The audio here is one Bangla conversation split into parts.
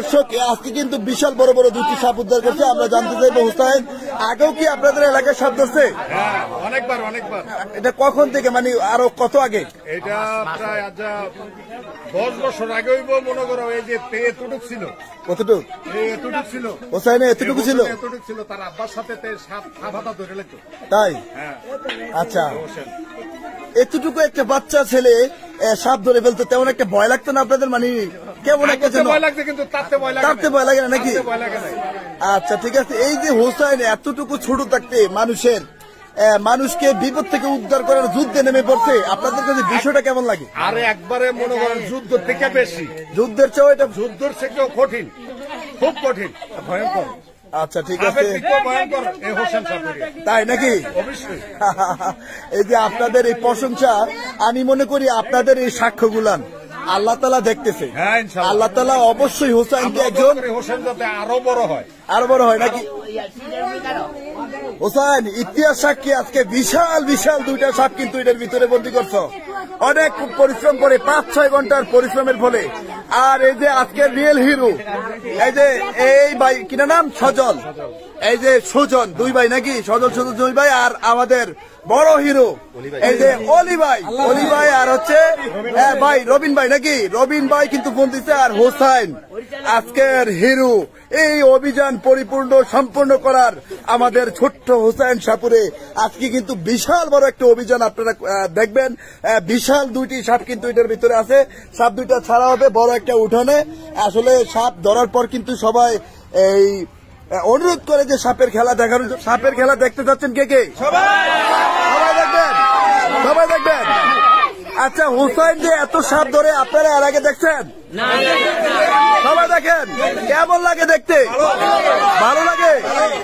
দর্শক আজকে কিন্তু বিশাল বড় বড় দুটি সাপ উদ্ধার করছে আমরা জানতে চাইব হুসাইন আগেও কি আপনাদের এলাকায় সাপ ধরছে? হ্যাঁ অনেকবার অনেকবার। এটা কখন থেকে মানে আরও কত আগে? এটা প্রায় আজ দশ বছর আগে হইব মনে করো এই যে এতটুক ছিল। কতটুক? এতটুক ছিল। হোসাইনে এতটুকু ছিল? এতটুক ছিল তার আব্বার সাথে সাপ সাপ ধরে লাগতো। তাই? হ্যাঁ। আচ্ছা। এতটুকু একটা বাচ্চা ছেলে সাপ ধরে ফেলতো তেমন একটা ভয় লাগতো না আপনাদের? মানে কেমন একটা ভয় লাগছে কিন্তু তাতে ভয় লাগে না নাকি? আচ্ছা ঠিক আছে। এই যে হোসাইন এতটুকু ছোট থাকতে মানুষের মানুষকে বিপদ থেকে উদ্ধার করার যুদ্ধে নেমে পড়ছে আপনাদের কাছে বিষয়টা কেমন লাগে? আরে একবারে মনে করেন যুদ্ধ থেকে বেশি। যুদ্ধের চেয়েও এটা যুদ্ধের থেকেও কঠিন খুব কঠিন। ভয়ঙ্কর। আচ্ছা ঠিক আছে। হোসেন তাই নাকি? এই যে আপনাদের এই প্রশংসা আমি মনে করি আপনাদের এই সাক্ষ্যগুলান আল্লাহ তালা দেখতেছে। হ্যাঁ, আল্লাহ তালা অবশ্যই হোসাইনকে আমরা একজন হোসেন যাতে আরও বড় হয়। আরও বড় হয় নাকি? হোসাইন ইতিহাস সাক্ষী আজকে বিশাল বিশাল দুইটা সাপ কিন্তু এটার ভিতরে বন্দী করছ। অনেক পরিশ্রম করে পাঁচ ছয় ঘণ্টার পরিশ্রমের ফলে আর এই যে আজকে রিয়েল হিরো এই যে এই ভাই কিনা নাম? সজল। এই যে সুজন দুই ভাই নাকি? সজল সুজন দুই ভাই আর আমাদের বড় হিরো এই যে অলি ভাই। অলি ভাই আর হচ্ছে হ্যাঁ, ভাই রবিন ভাই নাকি? রবিন ভাই কিন্তু ফোন দিচ্ছে আর হোসাইন। আজকের হিরো এই অভিযান পরিপূর্ণ, সম্পূর্ণ করার আমাদের ছোট্ট হোসাইন সাপুরে আজকে কিন্তু বিশাল বড় একটা অভিযান আপনারা দেখবেন। বিশাল দুইটি সাপ কিন্তু এটার ভিতরে আছে। সাপ দুইটা ছাড়া হবে, বড় একটা উঠানে। আসলে সাপ ধরার পর কিন্তু সবাই এই অনুরোধ করে যে সাপের খেলা দেখানোর সাপের খেলা দেখতে যাচ্ছেন কে কে? সবাই! দেখবেন! সবাই দেখবেন! আচ্ছা হুসাইন যে এত সাপ ধরে, আপনারা এর আগে দেখছেন? সবাই দেখেন কেমন লাগে দেখতে? ভালো লাগে?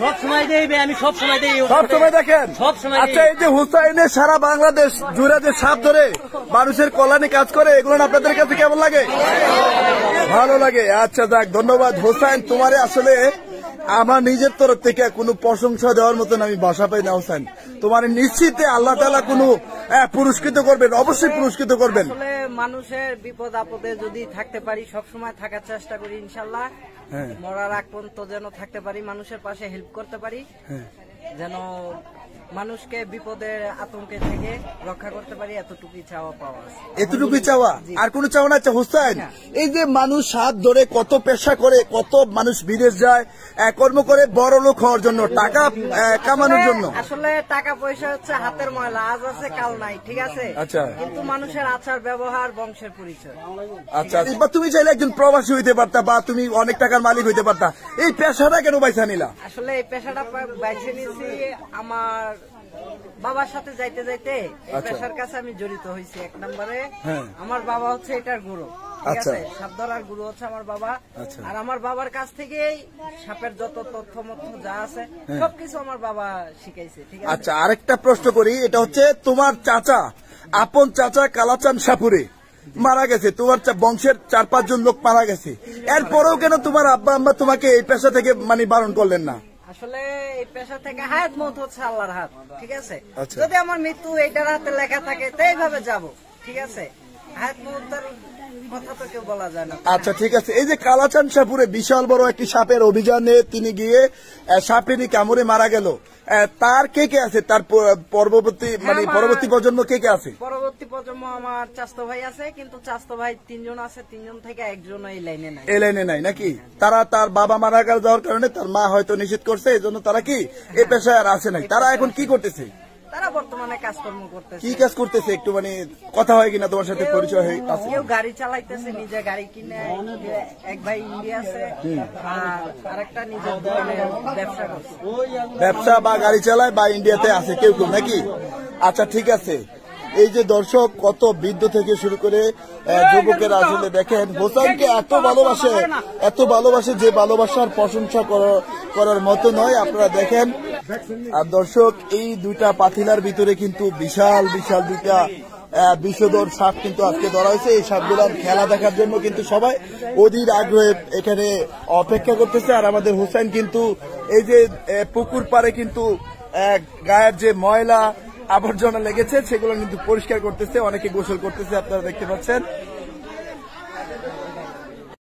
সব সময় দেবে আমি সব সময় দেই সব সময় দেখেন। সব সময় আচ্ছা এই যে হুসাইনের সারা বাংলাদেশ জুড়ে যে সাপ ধরে মানুষের কল্যাণে কাজ করে এগুলো আপনাদের কাছে কেমন লাগে? ভালো লাগে। আচ্ছা যাক ধন্যবাদ। হোসাইন তোমারে আসলে আমার নিজের তরফ থেকে কোনো প্রশংসা দেওয়ার মতন আমি বাসা পাই না হোসেন তোমার নিশ্চিত আল্লাহ তালা কোনো পুরস্কৃত করবেন অবশ্যই পুরস্কৃত করবেন। মানুষের বিপদ আপদে যদি থাকতে পারি সবসময় থাকার চেষ্টা করি ইনশাল্লাহ হ্যাঁ। মরার আগ পর্যন্ত যেন থাকতে পারি মানুষের পাশে হেল্প করতে পারি হ্যাঁ। যেন মানুষকে বিপদের আতঙ্কে থেকে রক্ষা করতে পারি এতটুকুই চাওয়া পাওয়া আছে। এতটুকুই চাওয়া? আর কোনো চাওয়া না? আচ্ছা হোসেন এই যে মানুষ হাত ধরে কত পেশা করে কত মানুষ বিদেশ যায় কর্ম করে বড় লোক হওয়ার জন্য টাকা কামানোর জন্য? আসলে টাকা পয়সা হচ্ছে হাতের ময়লা আজ আছে কাল নাই ঠিক আছে? আচ্ছা। কিন্তু মানুষের আচার ব্যবহার বংশের পরিচয়। আচ্ছা বা তুমি চাইলে একজন প্রবাসী হইতে পারতা বা তুমি অনেক টাকার মালিক হইতে পারতা। এই পেশাটা কেন বাইসা নিলা? আসলে এই পেশাটা বেছে নিয়েছি আমার বাবার সাথে যাইতে যাইতে এই আচ্ছা। পেশার কাছে আমি জড়িত হয়েছি এক নম্বরে হ্যাঁ। আমার বাবা হচ্ছে এটার গুরু ঠিক আচ্ছা। আছে সাপ ধরার গুরু হচ্ছে আমার বাবা আচ্ছা। আর আমার বাবার কাছ থেকেই সাপের যত তথ্য মথ্য যা আছে হ্যাঁ। সবকিছু আমার বাবা শিখাইছে ঠিক আছে আচ্ছা আরেকটা প্রশ্ন করি এটা হচ্ছে তোমার চাচা আপন চাচা কালাচান সাপুরে মারা গেছে তোমার বংশের চার পাঁচজন লোক মারা গেছে এরপরেও কেন তোমার আব্বা আম্মা তোমাকে এই পেশা থেকে মানে বারণ করলেন না আসলে এই পেশা থেকে হায়াত মত হচ্ছে আল্লাহর হাত ঠিক আছে আচ্ছা। যদি আমার মৃত্যু এটার হাতে লেখা থাকে তো এইভাবে যাব ঠিক আছে হায়াত মুহূর্তের আচ্ছা ঠিক আছে। এই যে কালাচান সাপুরে বিশাল বড় একটি সাপের অভিযানে তিনি গিয়ে সাপেরই কামড়ে মারা গেল। তার কে কে আছে? তার পরবর্তী মানে পরবর্তী প্রজন্ম কে কে আছে? পরবর্তী প্রজন্ম আমার চাস্তো ভাই আছে কিন্তু চাস্তো ভাই তিনজন আছে তিনজন থেকে একজন এই লাইনে নাই। এই লাইনে নাই নাকি? তারা তার বাবা মারা গেল যাওয়ার কারণে তার মা হয়তো নিষেধ করছে এই জন্য তারা কি এই পেশায় আর আসে নাই? তারা এখন কি করতেছে? তারা বর্তমানে কাজকর্ম করতেছে। কি কাজ করতেছে একটু মানে কথা হয় কিনা তোমার সাথে পরিচয় হয় আছে? কেউ গাড়ি চালাইতেছে নিজে গাড়ি কিনে এক ভাই ইন্ডিয়া আছে আর নিজের দোকানে ব্যবসা করছে। ব্যবসা বা গাড়ি চালায় বা ইন্ডিয়াতে আছে কেউ কেউ নাকি? আচ্ছা ঠিক আছে। এই যে দর্শক, কত বৃদ্ধ থেকে শুরু করে যুবকের আসলে দেখেন হোসেনকে এত ভালোবাসে এত ভালোবাসে যে ভালোবাসার প্রশংসা করা- করার মতো নয়, আপনারা দেখেন। আর দর্শক, এই দুইটা পাতিলার ভিতরে কিন্তু বিশাল বিশাল দুইটা বিষধর সাপ কিন্তু আজকে ধরা হয়েছে। এই সাপগুলার খেলা দেখার জন্য কিন্তু সবাই অধীর আগ্রহে এখানে অপেক্ষা করতেছে। আর আমাদের হোসেন কিন্তু এই যে পুকুর পাড়ে কিন্তু গায়ের যে ময়লা আবর্জনা লেগেছে সেগুলো কিন্তু পরিষ্কার করতেছে অনেকে গোসল করতেছে আপনারা দেখতে পাচ্ছেন।